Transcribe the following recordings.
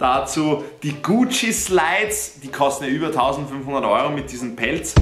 Dazu die Gucci Slides, die kosten ja über 1500 Euro mit diesem Pelz.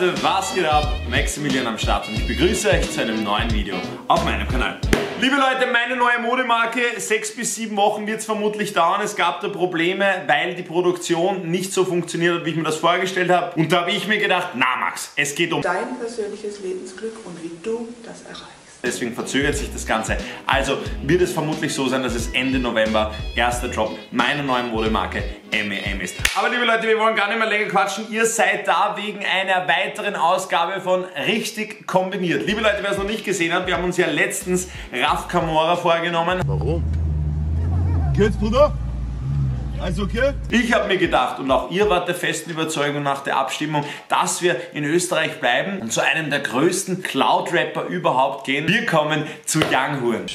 Leute, was geht ab? Maximilian am Start und ich begrüße euch zu einem neuen Video auf meinem Kanal. Liebe Leute, meine neue Modemarke, sechs bis sieben Wochen wird es vermutlich dauern. Es gab da Probleme, weil die Produktion nicht so funktioniert hat, wie ich mir das vorgestellt habe. Und da habe ich mir gedacht, na Max, es geht um dein persönliches Lebensglück und wie du das erreichst. Deswegen verzögert sich das Ganze. Also wird es vermutlich so sein, dass es Ende November erster Drop meiner neuen Modemarke M&M ist. Aber liebe Leute, wir wollen gar nicht mehr länger quatschen. Ihr seid da wegen einer weiteren Ausgabe von Richtig kombiniert. Liebe Leute, wer es noch nicht gesehen hat, wir haben uns ja letztens Raf Kamora vorgenommen. Warum? Geht's, Bruder? Alles okay? Ich habe mir gedacht und auch ihr wart der festen Überzeugung nach der Abstimmung, dass wir in Österreich bleiben und zu einem der größten Cloud-Rapper überhaupt gehen. Wir kommen zu Young Horn.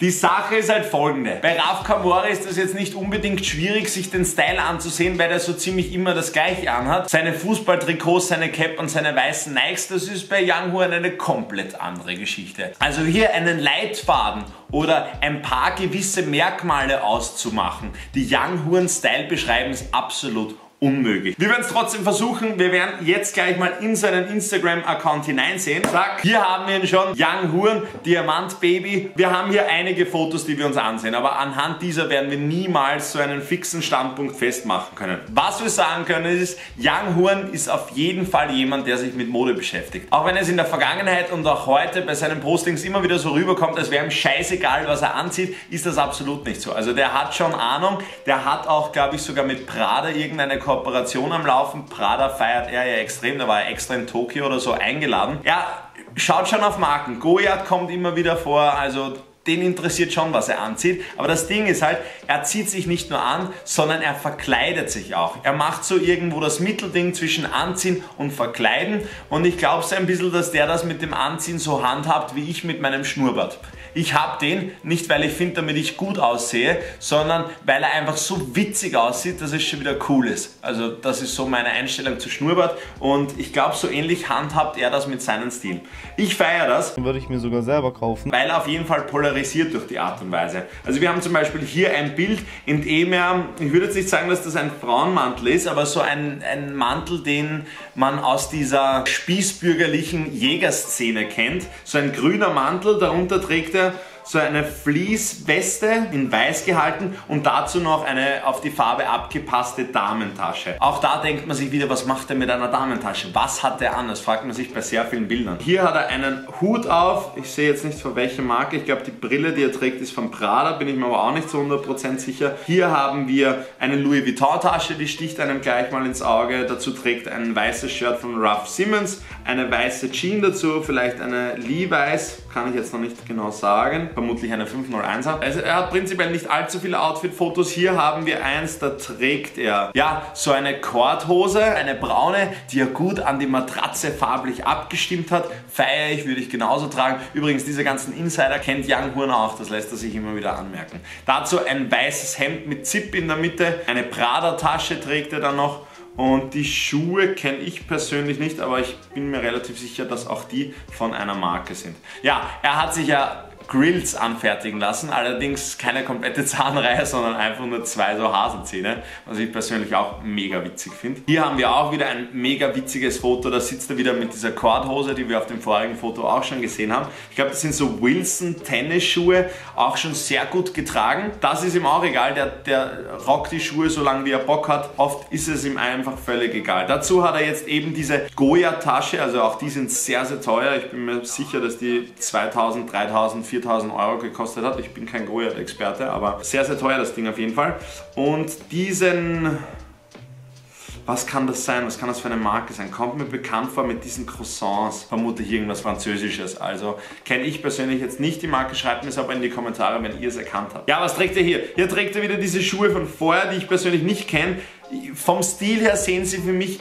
Die Sache ist halt folgende. Bei Raf Kamora ist es jetzt nicht unbedingt schwierig, sich den Style anzusehen, weil er so ziemlich immer das gleiche anhat. Seine Fußballtrikots, seine Cap und seine weißen Nikes, das ist bei Young Horn eine komplett andere Geschichte. Also hier einen Leitfaden oder ein paar gewisse Merkmale auszumachen, die Young Horn Style beschreiben, ist absolut unmöglich. Wir werden es trotzdem versuchen. Wir werden jetzt gleich mal in seinen Instagram-Account hineinsehen. Zack, hier haben wir ihn schon. Young Huren, Diamant Baby. Wir haben hier einige Fotos, die wir uns ansehen, aber anhand dieser werden wir niemals so einen fixen Standpunkt festmachen können. Was wir sagen können ist, Young Huren ist auf jeden Fall jemand, der sich mit Mode beschäftigt. Auch wenn es in der Vergangenheit und auch heute bei seinen Postings immer wieder so rüberkommt, als wäre ihm scheißegal, was er anzieht, ist das absolut nicht so. Also der hat schon Ahnung, der hat auch, glaube ich, sogar mit Prada irgendeine Kooperation am Laufen. Prada feiert er ja extrem, da war er extra in Tokio oder so eingeladen. Ja, schaut schon auf Marken. Goyard kommt immer wieder vor, also den interessiert schon, was er anzieht. Aber das Ding ist halt, er zieht sich nicht nur an, sondern er verkleidet sich auch. Er macht so irgendwo das Mittelding zwischen Anziehen und Verkleiden. Und ich glaube so ein bisschen, dass der das mit dem Anziehen so handhabt, wie ich mit meinem Schnurrbart. Ich habe den nicht, weil ich finde, damit ich gut aussehe, sondern weil er einfach so witzig aussieht, dass es schon wieder cool ist. Also das ist so meine Einstellung zu Schnurrbart und ich glaube, so ähnlich handhabt er das mit seinem Stil. Ich feiere das. Den würde ich mir sogar selber kaufen. Weil er auf jeden Fall polarisiert durch die Art und Weise. Also wir haben zum Beispiel hier ein Bild, in dem er, ich würde jetzt nicht sagen, dass das ein Frauenmantel ist, aber so ein, ein Mantel, den man aus dieser spießbürgerlichen Jägerszene kennt. So ein grüner Mantel, darunter trägt er so eine Fleece-Weste in weiß gehalten und dazu noch eine auf die Farbe abgepasste Damentasche. Auch da denkt man sich wieder, was macht er mit einer Damentasche? Was hat er an? Das fragt man sich bei sehr vielen Bildern. Hier hat er einen Hut auf. Ich sehe jetzt nicht von welcher Marke. Ich glaube, die Brille, die er trägt, ist von Prada. Bin ich mir aber auch nicht zu 100% sicher. Hier haben wir eine Louis Vuitton-Tasche, die sticht einem gleich mal ins Auge. Dazu trägt er ein weißes Shirt von Ralph Simmons, eine weiße Jean dazu, vielleicht eine Levi's, kann ich jetzt noch nicht genau sagen vermutlich eine 501er. Also er hat prinzipiell nicht allzu viele Outfit-Fotos. Hier haben wir eins, da trägt er ja so eine Korthose, eine braune, die er gut an die Matratze farblich abgestimmt hat. Feiere ich, würde ich genauso tragen. Übrigens, diese ganzen Insider kennt Young Horn auch, das lässt er sich immer wieder anmerken. Dazu ein weißes Hemd mit Zip in der Mitte, eine Prada-Tasche trägt er dann noch und die Schuhe kenne ich persönlich nicht, aber ich bin mir relativ sicher, dass auch die von einer Marke sind. Ja, er hat sich ja Grills anfertigen lassen, allerdings keine komplette Zahnreihe, sondern einfach nur zwei so Hasenzähne, was ich persönlich auch mega witzig finde. Hier haben wir auch wieder ein mega witziges Foto, da sitzt er wieder mit dieser Kordhose, die wir auf dem vorigen Foto auch schon gesehen haben. Ich glaube, das sind so Wilson Tennisschuhe, auch schon sehr gut getragen. Das ist ihm auch egal, der, der rockt die Schuhe so lange wie er Bock hat. Oft ist es ihm einfach völlig egal. Dazu hat er jetzt eben diese Goya-Tasche, also auch die sind sehr, sehr teuer. Ich bin mir sicher, dass die 2000, 3000, 4000 4000 Euro gekostet hat. Ich bin kein Gojat-Experte, aber sehr, sehr teuer das Ding auf jeden Fall. Und diesen was kann das sein? Was kann das für eine Marke sein? Kommt mir bekannt vor mit diesen Croissants. Vermute ich irgendwas Französisches. Also kenne ich persönlich jetzt nicht die Marke. Schreibt mir es aber in die Kommentare, wenn ihr es erkannt habt. Ja, was trägt er hier? Hier trägt er wieder diese Schuhe von vorher, die ich persönlich nicht kenne. Vom Stil her sehen sie für mich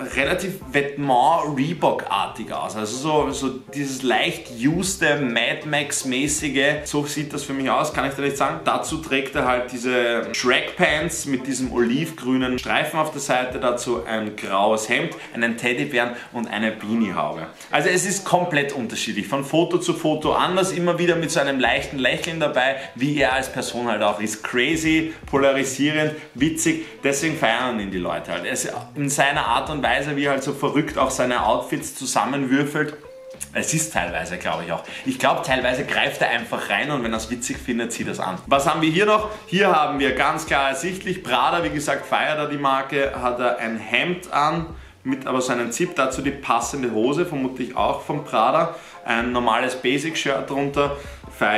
relativ Vêtement-Reebok-artig aus. Also so, so dieses leicht used Mad Max-mäßige, so sieht das für mich aus, kann ich dir nicht sagen. Dazu trägt er halt diese Shrek-Pants mit diesem olivgrünen Streifen auf der Seite, dazu ein graues Hemd, einen Teddybären und eine Beanie-Haube. Also es ist komplett unterschiedlich, von Foto zu Foto anders, immer wieder mit so einem leichten Lächeln dabei, wie er als Person halt auch ist. Crazy, polarisierend, witzig, deswegen feiern ihn die Leute halt. Er ist in seiner Art und Weise Weise, wie er halt so verrückt auch seine Outfits zusammenwürfelt. Es ist teilweise, glaube ich auch. Ich glaube, teilweise greift er einfach rein und wenn er es witzig findet, zieht er es an. Was haben wir hier noch? Hier haben wir ganz klar ersichtlich, Prada, wie gesagt, feiert er die Marke, hat er ein Hemd an, mit aber so einem Zip, dazu die passende Hose, vermutlich auch von Prada, ein normales Basic-Shirt drunter,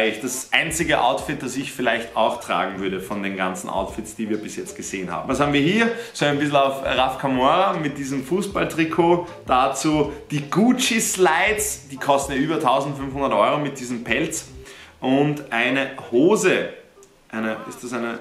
ich. Das einzige Outfit, das ich vielleicht auch tragen würde von den ganzen Outfits, die wir bis jetzt gesehen haben. Was haben wir hier? So ein bisschen auf Raf Camora mit diesem Fußballtrikot. Dazu die Gucci Slides, die kosten ja über 1500 Euro mit diesem Pelz. Und eine Hose. Eine, ist das eine,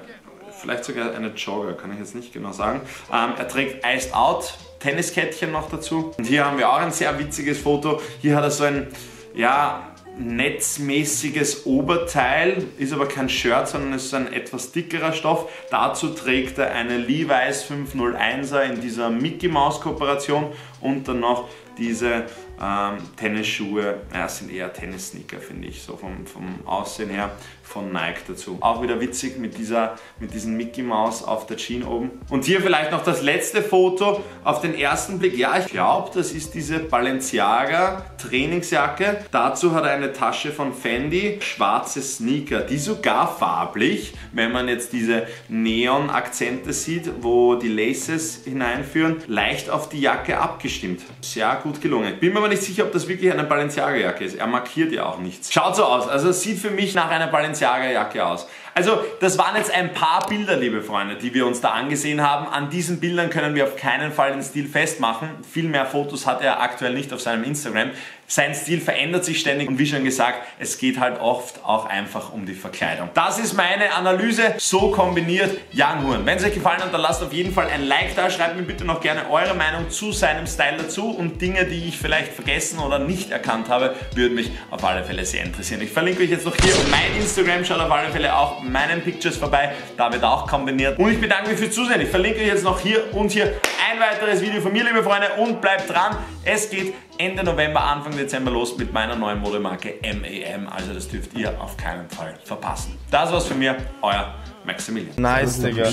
vielleicht sogar eine Jogger, kann ich jetzt nicht genau sagen. Ähm, er trägt Iced Out Tenniskettchen noch dazu. Und hier haben wir auch ein sehr witziges Foto. Hier hat er so ein, ja, netzmäßiges Oberteil, ist aber kein Shirt, sondern es ist ein etwas dickerer Stoff. Dazu trägt er eine Levi's 501er in dieser Mickey Mouse Kooperation und dann noch diese ähm, Tennisschuhe, ja, sind eher Tennissneaker, finde ich, so vom, vom Aussehen her von Nike dazu. Auch wieder witzig mit, dieser, mit diesem Mickey Mouse auf der Jean oben. Und hier vielleicht noch das letzte Foto auf den ersten Blick. Ja, ich glaube, das ist diese Balenciaga Trainingsjacke. Dazu hat er eine Tasche von Fendi, schwarze Sneaker, die sogar farblich, wenn man jetzt diese Neon-Akzente sieht, wo die Laces hineinführen, leicht auf die Jacke abgestimmt. Sehr gut gelungen. Bin mir aber nicht sicher, ob das wirklich eine Balenciaga-Jacke ist. Er markiert ja auch nichts. Schaut so aus. Also es sieht für mich nach einer Balenciaga-Jacke aus. Also das waren jetzt ein paar Bilder, liebe Freunde, die wir uns da angesehen haben. An diesen Bildern können wir auf keinen Fall den Stil festmachen. Viel mehr Fotos hat er aktuell nicht auf seinem Instagram. Sein Stil verändert sich ständig und wie schon gesagt, es geht halt oft auch einfach um die Verkleidung. Das ist meine Analyse, so kombiniert Young Horn. Wenn es euch gefallen hat, dann lasst auf jeden Fall ein Like da. Schreibt mir bitte noch gerne eure Meinung zu seinem Style dazu und Dinge, die ich vielleicht vergessen oder nicht erkannt habe, würden mich auf alle Fälle sehr interessieren. Ich verlinke euch jetzt noch hier mein Instagram, schaut auf alle Fälle auch meinen Pictures vorbei, da wird auch kombiniert. Und ich bedanke mich fürs Zusehen. Ich verlinke euch jetzt noch hier und hier ein weiteres Video von mir, liebe Freunde, und bleibt dran. Es geht Ende November, Anfang Dezember los mit meiner neuen Modemarke MAM. Also das dürft ihr auf keinen Fall verpassen. Das war's von mir, euer Maximilian. Nice, Digga.